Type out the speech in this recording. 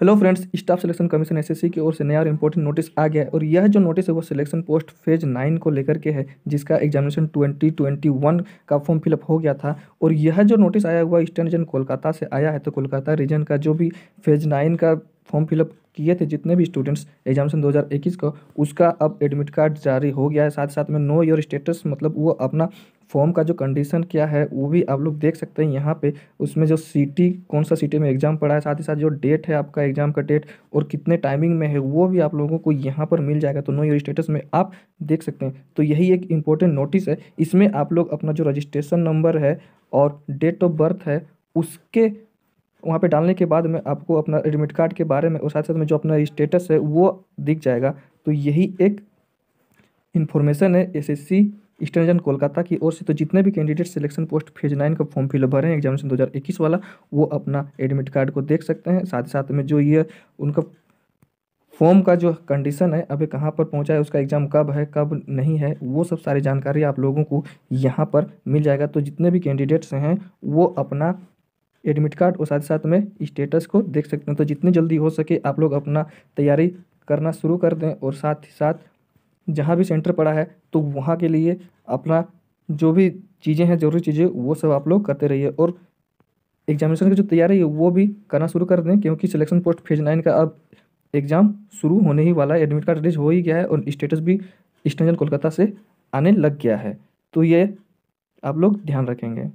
Hello friends, staff selection commission SSC की ओर से नया और इम्पोर्टेंट नोटिस आ गया है और यह जो नोटिस है वो सिलेक्शन पोस्ट फ़ेज़ नाइन को लेकर के है, जिसका एग्जामिनेशन ट्वेंटी ट्वेंटी वन का फॉर्म फिलअप हो गया था और यह जो नोटिस आया हुआ ईस्टर्न रीजन कोलकाता से आया है तो कोलकाता रीजन का जो भी फ़ेज़ नाइन का फॉर्म फिलअप किए थे, जितने भी स्टूडेंट्स एग्जामिनेशन 2021 का, उसका अब एडमिट कार्ड जारी हो गया है। साथ साथ में नो योर स्टेटस मतलब वो अपना फॉर्म का जो कंडीशन क्या है, वो भी आप लोग देख सकते हैं यहाँ पे। उसमें जो सिटी, कौन सा सिटी में एग्ज़ाम पड़ा है साथ ही साथ जो डेट है आपका एग्ज़ाम का डेट और कितने टाइमिंग में है, वो भी आप लोगों को यहाँ पर मिल जाएगा। तो नो योर स्टेटस में आप देख सकते हैं। तो यही एक इम्पोर्टेंट नोटिस है। इसमें आप लोग अपना जो रजिस्ट्रेशन नंबर है और डेट ऑफ़ बर्थ है, उसके वहाँ पे डालने के बाद में आपको अपना एडमिट कार्ड के बारे में और साथ साथ में जो अपना स्टेटस है, वो दिख जाएगा। तो यही एक इन्फॉर्मेशन है एसएससी ईस्टर्न कोलकाता की ओर से तो जितने भी candidate selection post phase nine का फॉर्म फिलअप भरे हैं, एग्जामिनेशन 2021 वाला, वो अपना एडमिट कार्ड को देख सकते हैं। साथ ही साथ में जो ये उनका फॉर्म का जो कंडीशन है, अभी कहाँ पर पहुँचा है, उसका एग्ज़ाम कब है, कब नहीं है, वो सब सारी जानकारी आप लोगों को यहाँ पर मिल जाएगा। तो जितने भी कैंडिडेट्स हैं, वो अपना एडमिट कार्ड और साथ साथ में स्टेटस को देख सकते हैं। तो जितनी जल्दी हो सके आप लोग अपना तैयारी करना शुरू कर दें और साथ ही साथ जहाँ भी सेंटर पड़ा है तो वहाँ के लिए अपना जो भी चीज़ें हैं, ज़रूरी चीज़ें, वो सब आप लोग करते रहिए और एग्जामिनेशन की जो तैयारी है, वो भी करना शुरू कर दें, क्योंकि सिलेक्शन पोस्ट फ़ेज़ नाइन का अब एग्ज़ाम शुरू होने ही वाला है एडमिट कार्ड रिलीज़ हो ही गया है और स्टेटस भी ईस्टर्न कोलकाता से आने लग गया है। तो ये आप लोग ध्यान रखेंगे।